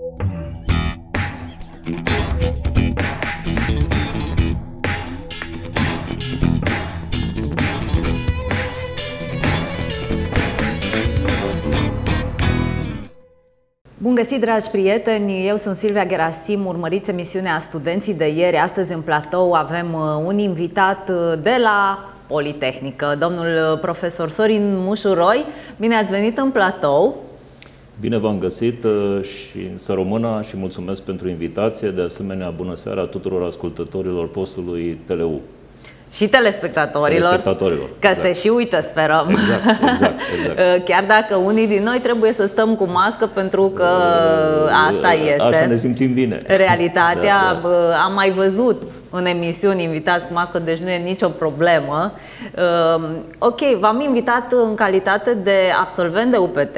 Bun găsit, dragi prieteni! Eu sunt Silvia Gerasim, urmăriți emisiunea Studenții de ieri. Astăzi în platou avem uh, un invitat uh, de la Politehnică, domnul uh, profesor Sorin Mușuroi. Bine ați venit în platou! Bine v-am găsit și să română și mulțumesc pentru invitație. De asemenea, bună seara tuturor ascultătorilor postului TLU și telespectatorilor, telespectatorilor că exact. se și uită, sperăm. Exact, exact, exact. Chiar dacă unii din noi trebuie să stăm cu mască pentru că asta este. Așa ne simțim bine. Realitatea, da, da. am mai văzut în emisiuni invitați cu mască, deci nu e nicio problemă. Ok, v-am invitat în calitate de absolvent de UPT,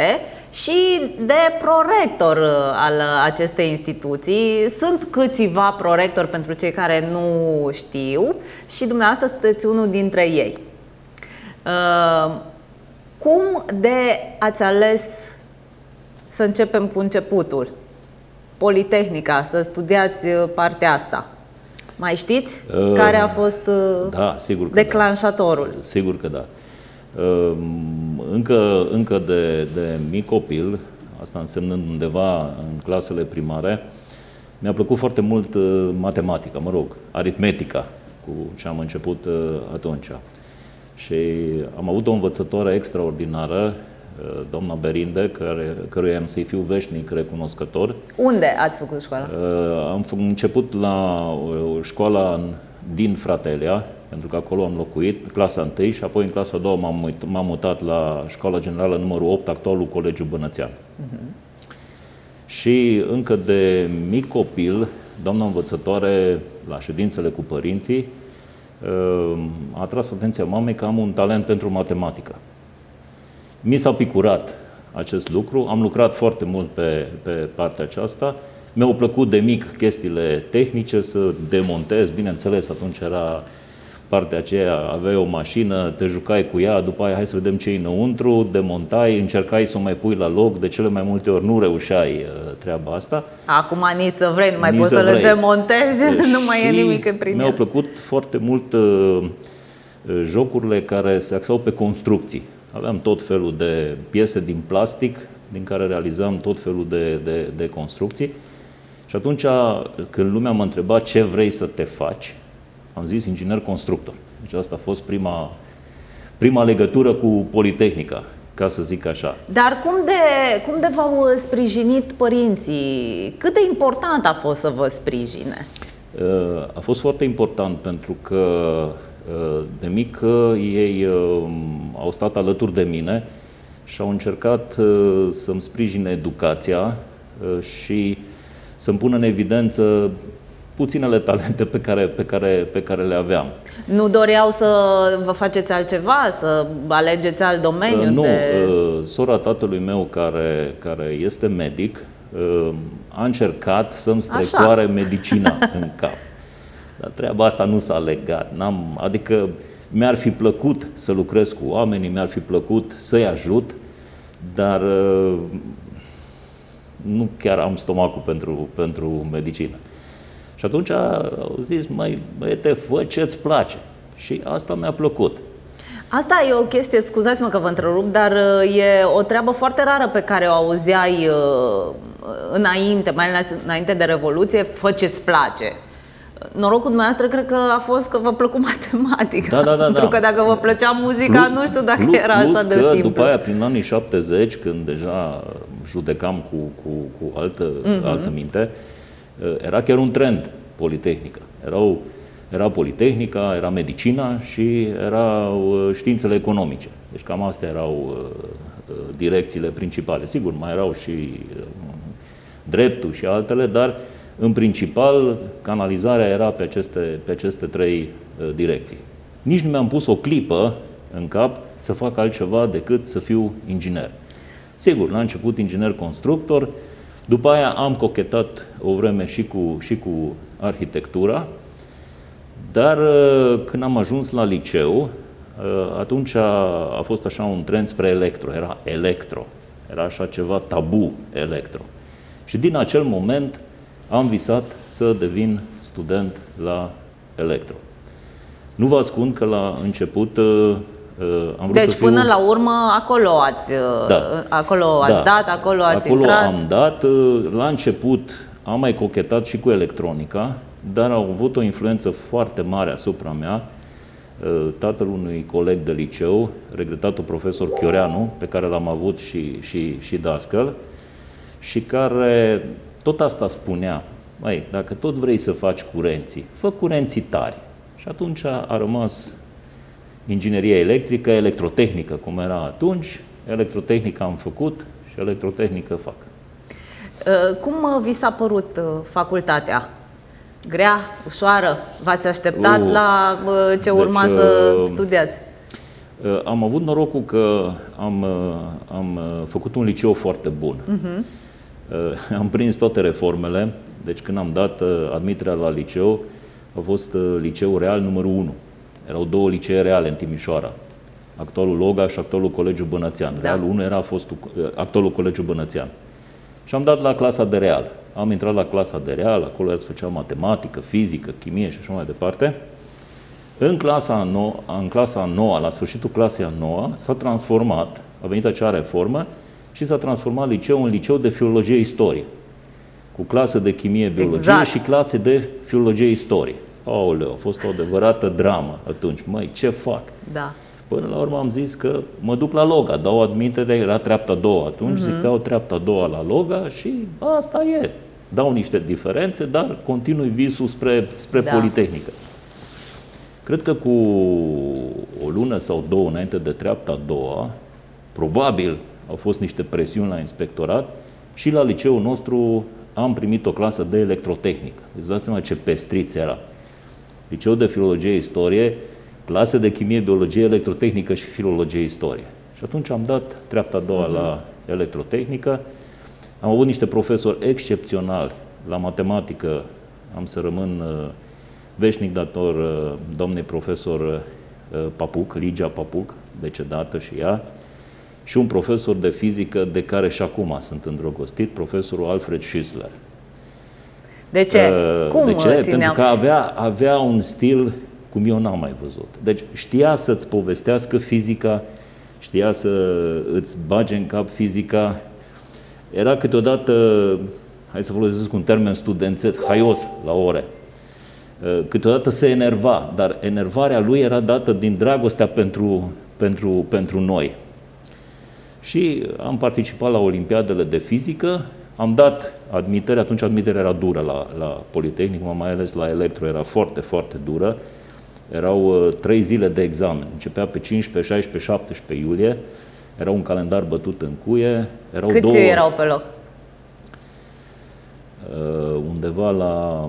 și de prorector uh, al acestei instituții. Sunt câțiva prorectori pentru cei care nu știu și dumneavoastră sunteți unul dintre ei. Uh, cum de ați ales să începem cu începutul? Politehnica, să studiați uh, partea asta. Mai știți? Uh, care a fost da, sigur că declanșatorul? Da. Sigur că da. Ehm, încă, încă de, de mic copil, asta însemnând undeva în clasele primare, mi-a plăcut foarte mult uh, matematica, mă rog, aritmetica, cu ce am început uh, atunci. Și am avut o învățătoare extraordinară, uh, doamna Berinde, care, căruia am să-i fiu veșnic recunoscător. Unde ați făcut școala? Am început la școala din Fratelia, pentru că acolo am locuit, clasa 1 și apoi în clasa 2 m-am, m-am mutat la școala generală numărul 8, actualul Colegiu Bănățean. Uh-huh. Și încă de mic copil, doamna învățătoare, la ședințele cu părinții, uh, a atras atenția mamei că am un talent pentru matematică. Mi s-a picurat acest lucru, am lucrat foarte mult pe, pe partea aceasta, mi-au plăcut de mic chestiile tehnice, să demontez, bineînțeles, atunci era partea aceea, aveai o mașină, te jucai cu ea, după aia hai să vedem ce e înăuntru, demontai, încercai să o mai pui la loc, de cele mai multe ori nu reușeai uh, treaba asta. Acum nici să vrei, nu mai poți să, să le demontezi, nu mai e nimic prin Mi-au plăcut foarte mult uh, uh, jocurile care se axau pe construcții. Aveam tot felul de piese din plastic din care realizam tot felul de, de, de construcții. Și atunci, când lumea mă întreba ce vrei să te faci, am zis inginer constructor. Deci asta a fost prima, prima legătură cu Politehnica, ca să zic așa. Dar cum de, cum de v-au sprijinit părinții? Cât de important a fost să vă sprijine? Uh, a fost foarte important pentru că uh, de mic ei uh, au stat alături de mine și au încercat să-mi sprijine educația și să-mi pună în evidență puținele talente pe care, pe, care, pe care le aveam. Nu doreau să vă faceți altceva, să alegeți alt domeniu? Uh, nu, de... uh, sora tatălui meu care, care este medic uh, a încercat să-mi strecoare Așa. medicina în cap. Dar treaba asta nu s-a legat. N-am, adică mi-ar fi plăcut să lucrez cu oamenii, mi-ar fi plăcut să-i ajut, dar nu chiar am stomacul pentru, pentru medicină. Și atunci au zis, măi, băiete, fă ce-ți place. Și asta mi-a plăcut. Asta e o chestie, scuzați-mă că vă întrerup, dar uh, e o treabă foarte rară pe care o auzeai uh, înainte, mai ales înainte de Revoluție, fă ce-ți place. Norocul dumneavoastră cred că a fost că vă plăcut matematica. Da, da, da. Pentru da. că dacă vă plăcea muzica, plus, nu știu dacă plus, era așa de că simplu. după aia, prin anii 70, când deja judecam cu, cu, cu altă, uh-huh. altă minte, uh, Eh, era chiar un trend Politehnica. Erau, era Politehnica, era medicina și erau eh, științele economice. Deci cam astea erau eh, direcțiile principale. Sigur, mai erau și dreptul și altele, dar în principal canalizarea era pe aceste, pe aceste trei direcții. Nici nu mi-am pus o clipă în cap să fac altceva decât să fiu inginer. Sigur, la început inginer constructor, după aia am cochetat o vreme și cu, și cu arhitectura, dar uh, când am ajuns la liceu, uh, atunci a, a fost așa un trend spre electro, era electro, era așa ceva tabu electro. Și din acel moment am visat să devin student la Electro. Nu vă ascund că la început uh, uh, am vrut deci să fiu... până la urmă acolo ați, uh, Da. acolo ați Da. dat, acolo ați Acolo intrat. am dat. uh, La început am mai cochetat și cu electronica, dar au avut o influență foarte mare asupra mea. uh, Tatăl unui coleg de liceu, regretatul profesor Chioreanu, pe care l-am avut și, și, și dascăl, și care tot asta spunea, mai, dacă tot vrei să faci curenții, fă curenții tari. Și atunci a rămas ingineria electrică, electrotehnică, cum era atunci, electrotehnică am făcut și electrotehnică fac. Uh, Cum uh, vi s-a părut uh, facultatea? Grea, ușoară? V-ați așteptat Uh, la uh, ce deci, urma să uh, studiați? Uh, Am avut norocul că am, uh, am uh, făcut un liceu foarte bun. Uh-huh. Am prins toate reformele, deci când am dat uh, admiterea la liceu, a fost uh, liceul real numărul 1. Erau două licee reale în Timișoara, actualul Loga și actualul Colegiu Bănățean. Da. Realul 1 era fostul, uh, actualul Colegiu Bănățean. Și am dat la clasa de real. Am intrat la clasa de real, acolo se făcea matematică, fizică, chimie și așa mai departe. În clasa, a nou, în clasa a noua, la sfârșitul clasei a noua, s-a transformat, a venit acea reformă și s-a transformat liceul în liceu de filologie istorie. Cu clasă de chimie, biologie Exact. și clase de filologie istorie. Aoleu, a fost o adevărată dramă atunci. Măi, ce fac? Da. Până la urmă am zis că mă duc la Loga, dau admitere, era treapta a doua atunci, mm-hmm. zic dau treapta a doua la Loga și asta e. Dau niște diferențe, dar continui visul spre, spre Da. Politehnică. Cred că cu o lună sau două înainte de treapta a doua, probabil au fost niște presiuni la inspectorat și la liceul nostru am primit o clasă de electrotehnică. Îți dați seama ce pestriț era. Liceu de filologie istorie, clase de chimie, biologie, electrotehnică și filologie istorie. Și atunci am dat treapta a doua la electrotehnică. Am avut niște profesori excepționali la matematică. Am să rămân uh, veșnic dator uh, domnului profesor uh, Papuc, Ligia Papuc, decedată și ea, și un profesor de fizică de care și acum sunt îndrăgostit, profesorul Alfred Schissler. De ce? Uh, Cum de ce? țineau? Pentru că avea, avea un stil cum eu n-am mai văzut. Deci știa să-ți povestească fizica, știa să îți bage în cap fizica. Era câteodată, hai să folosesc un termen studențesc, haios la ore. Uh, Câteodată se enerva, dar enervarea lui era dată din dragostea pentru, pentru, pentru noi. Și am participat la Olimpiadele de fizică, am dat admitere, atunci admiterea era dură la, la Politehnic, mai ales la Electro era foarte, foarte dură. Erau uh, trei zile de examen, începea pe 15, 16, 17 iulie, era un calendar bătut în cuie, erau Câți două, erau pe loc? uh, undeva la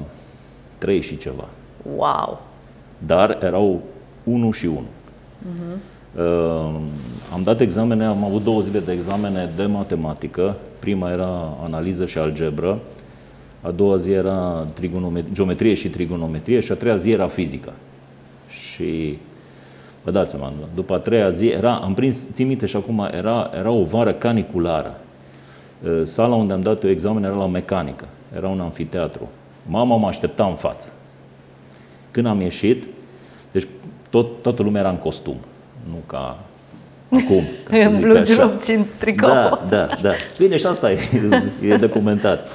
3 și ceva. Wow! dar erau 1 și 1. Uh, am dat examene, am avut două zile de examene de matematică. Prima era analiză și algebră, a doua zi era trigonomet- geometrie și trigonometrie și a treia zi era fizică. Și vă dați seama, după a treia zi era, am prins, țin minte și acum, era, era o vară caniculară. Uh, Sala unde am dat eu examen era la mecanică, era un anfiteatru. Mama mă aștepta în față. Când am ieșit, deci tot, toată lumea era în costum, nu ca acum. Ca să În zic blugi așa. rupți în tricou. Da, da, da. Bine, și asta e, e documentat.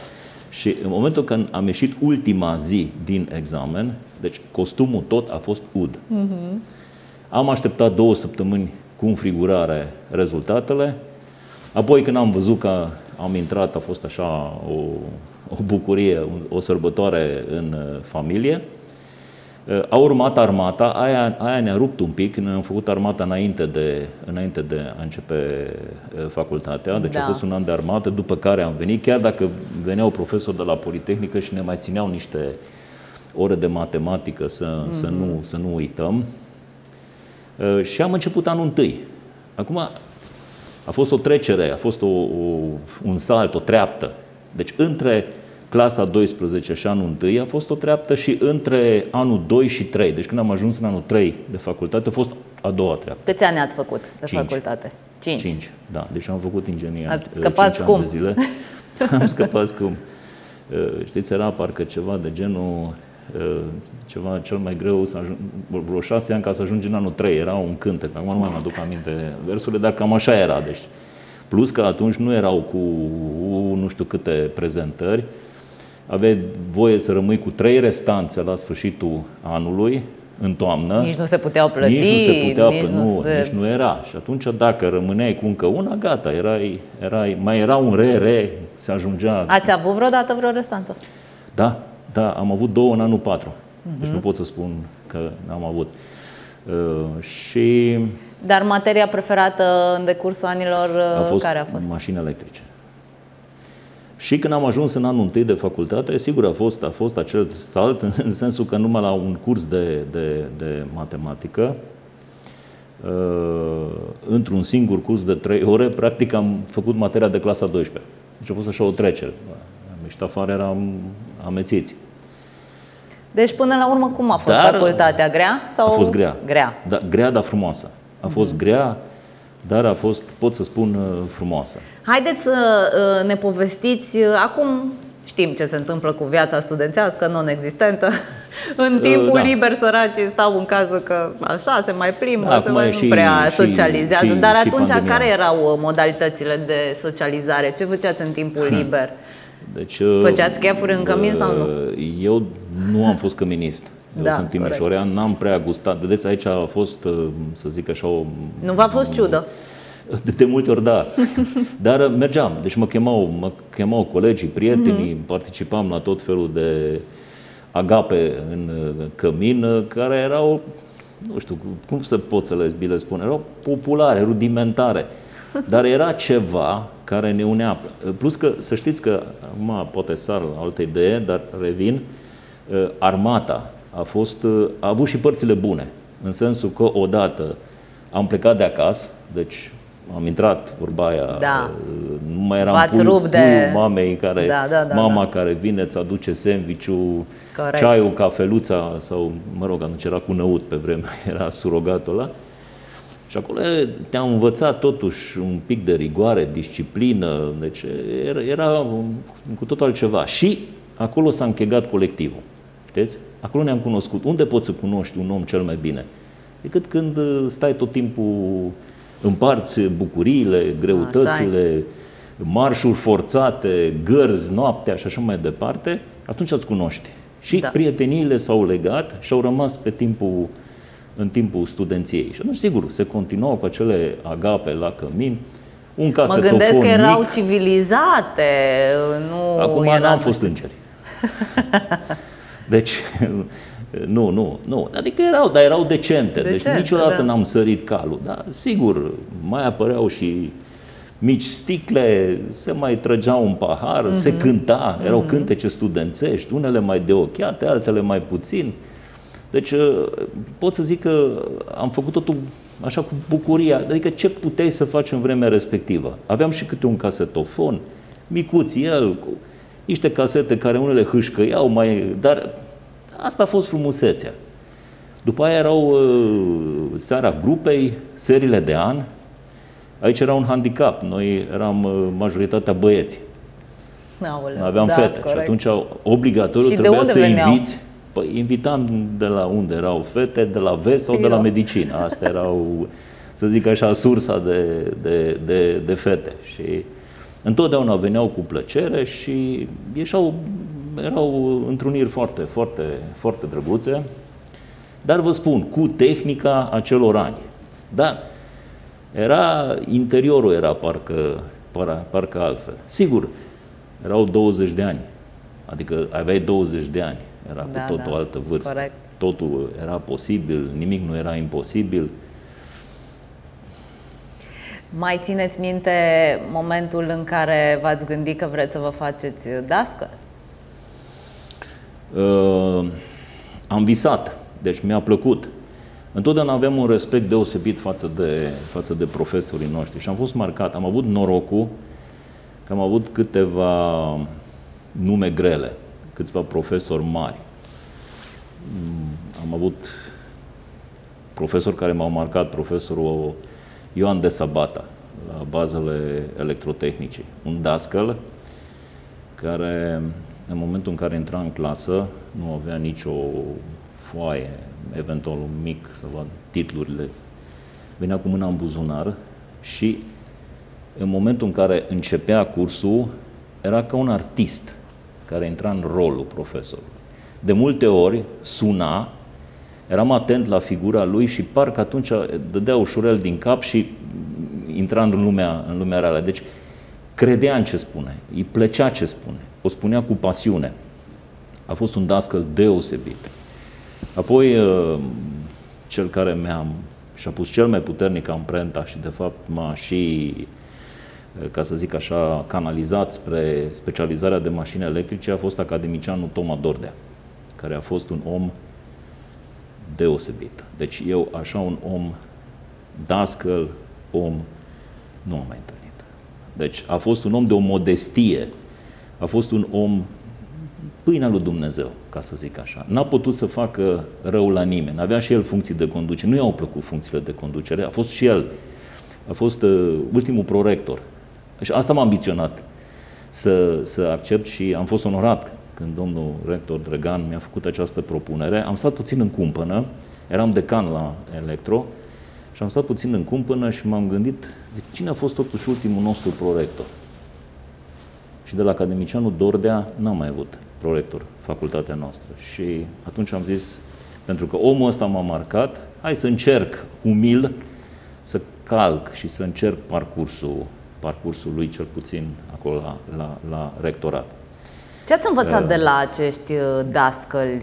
Și în momentul când am ieșit ultima zi din examen, deci costumul tot a fost ud. Am așteptat două săptămâni cu înfrigurare rezultatele, apoi când am văzut că am intrat, a fost așa o, o bucurie, un- o sărbătoare în uh, familie. Uh, A urmat armata, aia, aia ne-a rupt un pic, noi am făcut armata înainte de, înainte de a începe uh, facultatea, deci Da. a fost un an de armată, după care am venit, chiar dacă veneau profesori de la Politehnică și ne mai țineau niște ore de matematică să, mm-hmm. să, nu, să nu uităm. Uh, Și am început anul întâi. Acum, a fost o trecere, a fost o, o, un salt, o treaptă. Deci între clasa 12 și anul 1 a fost o treaptă și între anul 2 și 3. Deci când am ajuns în anul 3 de facultate a fost a doua treaptă. Câți ani ați făcut de Cinci. facultate? Cinci. 5. Da, deci am făcut ingineria Ați uh, scăpat cinci ani scump. de zile. am scăpat cum. Uh, știți, era parcă ceva de genul uh, ceva cel mai greu să ajung, vreo șase ani ca să ajungi în anul 3, era un cântec, acum nu mai mă aduc aminte versurile, dar cam așa era, deci plus că atunci nu erau cu nu știu câte prezentări, aveai voie să rămâi cu trei restanțe la sfârșitul anului, în toamnă. Nici nu se puteau plăti. Nici nu se putea, nici nu, nu se... nici nu era. Și atunci dacă rămâneai cu încă una, gata, erai, erai, mai era un re-re, se ajungea... Ați avut vreodată vreo restanță? Da, da, am avut două în anul patru. Uh-huh. Deci nu pot să spun că am avut. Uh, și... Dar materia preferată în decursul anilor a fost care a fost? mașini electrice. Și când am ajuns în anul întâi de facultate, sigur a fost, a fost acel salt, în sensul că numai la un curs de, de, de matematică, uh, într-un singur curs de trei ore, practic am făcut materia de clasa 12. Deci a fost așa o trecere. Am ieșit afară, eram amețiți. Deci, până la urmă, cum a fost dar, facultatea? Grea? Sau... A fost grea. Grea. Da, grea, dar frumoasă. A fost mm-hmm. grea, dar a fost, pot să spun, uh, frumoasă. Haideți să uh, ne povestiți, uh, acum știm ce se întâmplă cu viața studențească non-existentă. în timpul da. liber săracii stau în cază că așa se mai plimbă, da, se mai nu prea și, socializează. Și, Dar și atunci pandemia. care erau modalitățile de socializare? Ce făceați în timpul hm. liber? Deci, Făceați chefuri în cămin sau nu? Eu nu am fost căminist. Eu da, sunt timișorean, n-am prea gustat. Vedeți, aici a fost, uh, să zic așa, o... Nu v-a fost ciudă? De, de multe ori, da. Dar uh, mergeam. Deci mă chemau, mă chemau colegii, prietenii, mm-hmm. participam la tot felul de agape în uh, cămin, care erau, nu știu, cum să pot să le, le spun, erau populare, rudimentare. Dar era ceva care ne unea. Plus că, să știți că, acum poate sar la altă idee, dar revin, armata a, fost, a avut și părțile bune, în sensul că odată am plecat de acasă, deci am intrat vorba aia, da. nu mai eram pul, rup de... mamei care, da, da, da, mama da. care vine, îți aduce sandwich-ul, ceaiul, cafeluța sau, mă rog, atunci era cu năut pe vreme, era surogatul ăla. Și acolo te-am învățat totuși un pic de rigoare, disciplină, deci era, era cu totul altceva. Și acolo s-a închegat colectivul, știți? Acolo ne-am cunoscut. Unde poți să cunoști un om cel mai bine? Decât când uh, stai tot timpul, împarți bucuriile, greutățile, marșuri forțate, gărzi, noaptea și așa mai departe, atunci îți cunoști. Și da. prieteniile s-au legat și au rămas pe timpul, în timpul studenției. Și atunci, sigur, se continuau cu acele agape la cămin, un Mă gândesc că erau mic. civilizate, nu Acum era... n-am fost îngeri. Deci, nu, nu, nu. Adică erau, dar erau decente. decente deci niciodată da. n-am sărit calul. Dar, sigur, mai apăreau și mici sticle, se mai trăgea un pahar, mm-hmm. se cânta, erau mm-hmm. cântece studențești, unele mai de ochiate, altele mai puțin. Deci uh, pot să zic că am făcut totul așa cu bucuria, adică ce puteai să faci în vremea respectivă. Aveam și câte un casetofon, micuț el, cu niște casete care unele hâșcăiau, mai, dar asta a fost frumusețea. După aia erau uh, seara grupei, serile de an. Aici era un handicap. Noi eram uh, majoritatea băieți. Aoleu, Aveam da, fete. Corect. Și atunci obligatoriu și trebuia să veneau? inviți. Păi invitam de la unde erau fete, de la vest sau de la medicină. Astea erau, să zic așa, sursa de, de, de, de fete. Și Întotdeauna veneau cu plăcere și ieșau, erau întruniri foarte, foarte, foarte drăguțe, dar vă spun, cu tehnica acelor ani. Dar era, interiorul era parcă, par, parcă altfel. Sigur, erau 20 de ani, adică aveai 20 de ani, era da, cu tot da, o altă vârstă. Corect. Totul era posibil, nimic nu era imposibil. Mai țineți minte momentul în care v-ați gândit că vreți să vă faceți dascăl? Uh, am visat, deci mi-a plăcut. Întotdeauna aveam un respect deosebit față de, față de profesorii noștri și am fost marcat. Am avut norocul că am avut câteva nume grele, câțiva profesori mari. Mm, am avut profesori care m-au marcat, profesorul Ioan de Sabata, la bazele electrotehnicii. Un dascăl care în momentul în care intra în clasă nu avea nicio foaie, eventual un mic să vadă titlurile. Venea cu mâna în buzunar și în momentul în care începea cursul, era ca un artist care intra în rolul profesorului. De multe ori suna, eram atent la figura lui și parcă atunci dădea ușurel din cap și intra în lumea, în lumea reală. Deci credea în ce spune, îi plăcea ce spune, o spunea cu pasiune. A fost un dascăl deosebit. Apoi, uh, cel care mi-a și-a pus cel mai puternic amprenta și, de fapt, m-a și, uh, ca să zic așa, canalizat spre specializarea de mașini electrice, a fost academicianul Toma Dordea, care a fost un om deosebit. Deci eu, așa un om, dascăl, om, nu am mai întâlnit. Deci a fost un om de o modestie, a fost un om pâinea lui Dumnezeu, ca să zic așa. N-a putut să facă rău la nimeni. Avea și el funcții de conducere. Nu i-au plăcut funcțiile de conducere. A fost și el. A fost uh, ultimul prorector. Și asta m-a ambiționat să, să accept și am fost onorat când domnul rector Drăgan mi-a făcut această propunere. Am stat puțin în cumpănă, eram decan la Electro și am stat puțin în cumpănă și m-am gândit, zic, cine a fost totuși ultimul nostru prorector? Și de la academicianul Dordea n-am mai avut prorector facultatea noastră. Și atunci am zis, pentru că omul ăsta m-a marcat, hai să încerc umil să calc și să încerc parcursul, parcursul lui cel puțin acolo la, la, la rectorat. Ce ați învățat uh, de la acești uh, dascăli?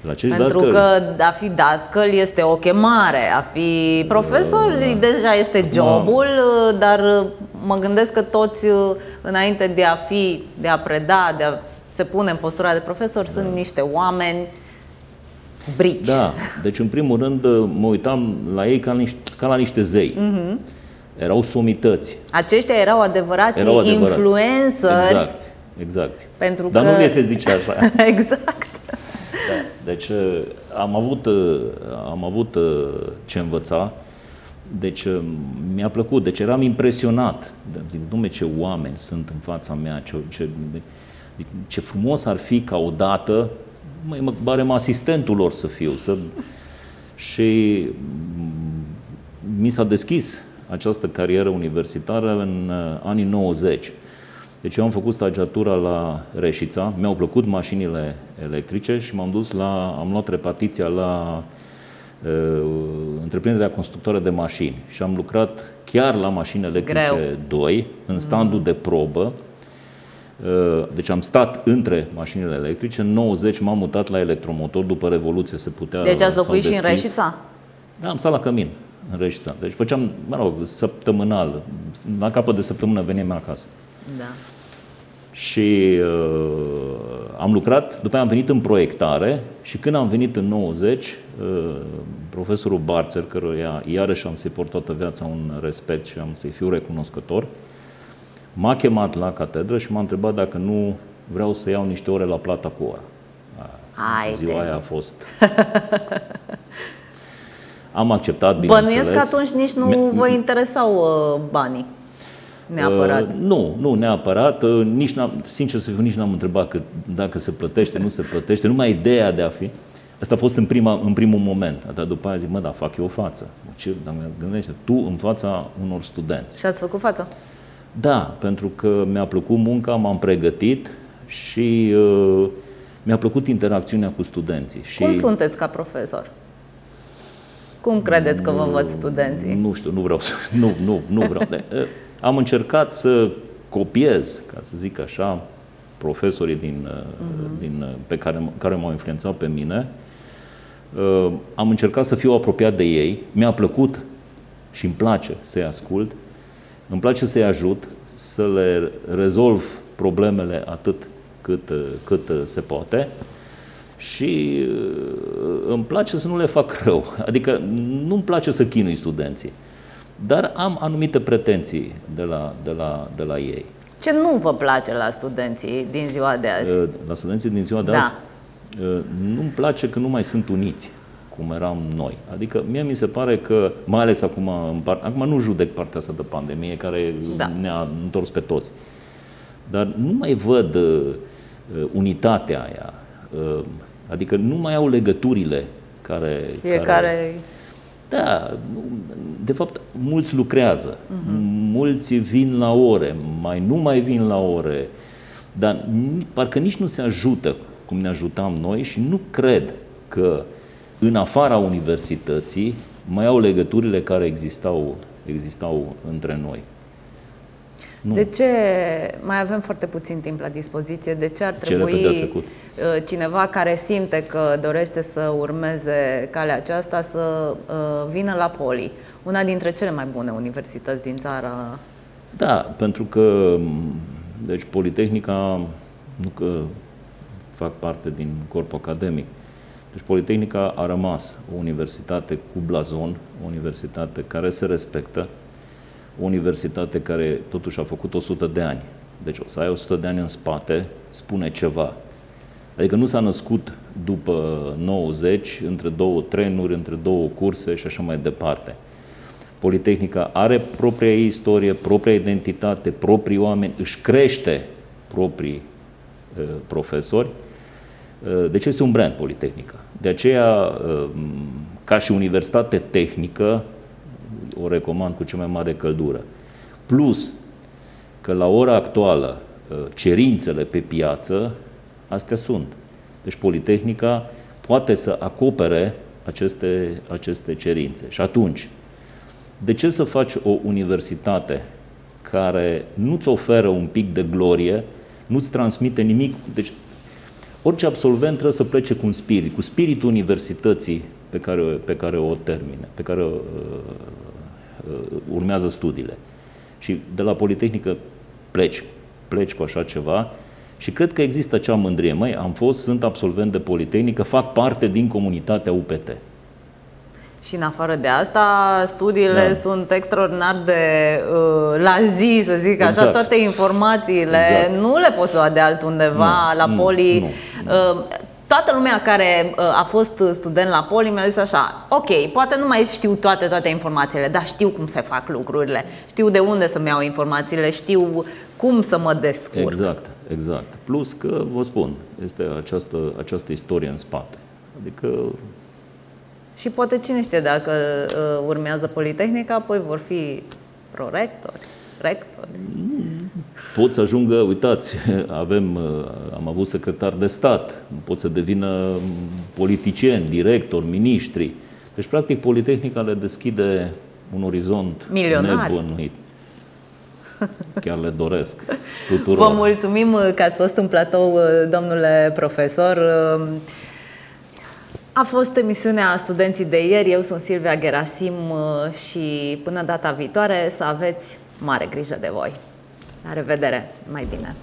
La acești Pentru dascăli, că a fi dascăl este o chemare, a fi profesor uh, deja este jobul, uh, dar uh, mă gândesc că toți înainte de a fi, de a preda, de a se pune în postura de profesor, da. sunt niște oameni brici. Da, deci în primul rând mă uitam la ei ca, niște, ca la niște zei. Uh-huh. Erau somități. Aceștia erau adevărați erau adevărat. influenceri. Exact, exact. Pentru Dar că... nu le se zice așa. exact. Da. Deci am avut, am avut ce învăța. Deci mi-a plăcut, deci eram impresionat. Zic, dumne, ce oameni sunt în fața mea, ce, ce, ce frumos ar fi ca odată, mai mă barem asistentul lor să fiu. Să... Și mi s-a deschis această carieră universitară în uh, anii 90. Deci eu am făcut stagiatura la Reșița, mi-au plăcut mașinile electrice și m-am dus la, am luat repartiția la uh, întreprinderea constructoare de mașini și am lucrat chiar la mașini electrice Greu. 2, în standul mm. de probă, Uh, deci am stat între mașinile electrice. În 90 m-am mutat la electromotor, după Revoluție se putea... Deci ați locuit și în Reșița? Da, am stat la Cămin, în Reșița. Deci făceam, mă rog, săptămânal. La capăt de săptămână venim acasă. Da. Și uh, am lucrat, după aia am venit în proiectare și când am venit în 90, uh, profesorul Barțer, căruia iarăși am să-i port toată viața un respect și am să-i fiu recunoscător, uh, M-a chemat la catedră și m-a întrebat dacă nu vreau să iau niște ore la plata cu ora. Haide. Ziua aia a fost... Am acceptat, bineînțeles. Bănuiesc că atunci nici nu vă interesau uh, banii. Neapărat. Uh, nu, nu neapărat. Uh, nici n-am, sincer să fiu, nici n-am întrebat că dacă se plătește, nu se plătește. Numai ideea de a fi. Asta a fost în, prima, în primul moment. Dar după aia zic, mă, da, fac eu o față. Ce, dar gândește, tu în fața unor studenți. Și ați făcut față? Da, pentru că mi-a plăcut munca, m-am pregătit și uh, mi-a plăcut interacțiunea cu studenții. Și Cum sunteți ca profesor? Cum credeți că vă învăț studenții? Nu știu, nu vreau să... Nu, nu, nu vreau. De, uh, am încercat să copiez, ca să zic așa, profesorii din, uh-huh. din, uh, pe care, care m-au influențat pe mine. Uh, am încercat să fiu apropiat de ei. Mi-a plăcut și îmi place să-i ascult îmi place să-i ajut, să le rezolv problemele atât cât, cât se poate și uh, îmi place să nu le fac rău. Adică nu-mi place să chinui studenții, dar am anumite pretenții de la, de la, de la ei. Ce nu vă place la studenții din ziua de azi? Uh, la studenții din ziua de da. azi? Uh, nu-mi place că nu mai sunt uniți cum eram noi. Adică mie mi se pare că, mai ales acum, în part, acum nu judec partea asta de pandemie care da. ne-a întors pe toți. dar nu mai văd uh, unitatea aia. Uh, adică nu mai au legăturile care... Fiecare... Care, da, de fapt, mulți lucrează, uh-huh. mulți vin la ore, mai nu mai vin la ore, dar parcă nici nu se ajută cum ne ajutam noi și nu cred că în afara universității mai au legăturile care existau, existau între noi. Nu. De ce mai avem foarte puțin timp la dispoziție? De ce ar trebui uh, cineva care simte că dorește să urmeze calea aceasta să uh, vină la Poli, una dintre cele mai bune universități din țară? Da, pentru că deci Politehnica nu că fac parte din corpul academic. Deci Politehnica a rămas o universitate cu blazon, o universitate care se respectă, o universitate care totuși a făcut 100 de ani. Deci o să ai 100 de ani în spate, spune ceva. Adică nu s-a născut după 90, între două trenuri, între două curse și așa mai departe. Politehnica are propria ei istorie, propria identitate, proprii oameni, își crește proprii uh, profesori. Uh, deci este un brand Politehnica. De aceea, uh, ca și universitate tehnică, o recomand cu cea mai mare căldură. Plus că la ora actuală uh, cerințele pe piață, astea sunt. Deci Politehnica poate să acopere aceste, aceste cerințe. Și atunci, de ce să faci o universitate care nu-ți oferă un pic de glorie, nu-ți transmite nimic? Deci, orice absolvent trebuie să plece cu un spirit, cu spiritul universității pe care, pe care o termine, pe care uh, Uh, urmează studiile. Și de la Politehnică pleci, pleci cu așa ceva și cred că există acea mândrie. Măi, am fost, sunt absolvent de Politehnică, fac parte din comunitatea UPT. Și în afară de asta, studiile da. sunt extraordinar de uh, la zi, să zic exact. așa, toate informațiile exact. nu le poți lua de altundeva nu, la nu, poli. Nu, nu. Uh, toată lumea care uh, a fost student la Poli mi-a zis așa, ok, poate nu mai știu toate, toate informațiile, dar știu cum se fac lucrurile, știu de unde să-mi iau informațiile, știu cum să mă descurc. Exact, exact. Plus că, vă spun, este această, această istorie în spate. Adică... Și poate cine știe dacă uh, urmează Politehnica, apoi vor fi prorectori rectori? Pot să ajungă, uitați, avem, am avut secretar de stat, pot să devină politicieni, directori, miniștri. Deci, practic, Politehnica le deschide un orizont Milionari. nebănuit. Chiar le doresc tuturor. Vă mulțumim că ați fost în platou, domnule profesor. A fost emisiunea Studenții de ieri. Eu sunt Silvia Gerasim și până data viitoare să aveți mare grijă de voi. La revedere, mai bine!